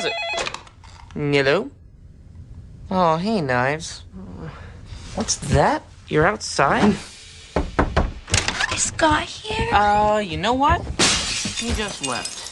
does it? Hello? Oh, hey, Knives. What's that? You're outside? Is Scott here? Uh, you know what? He just left.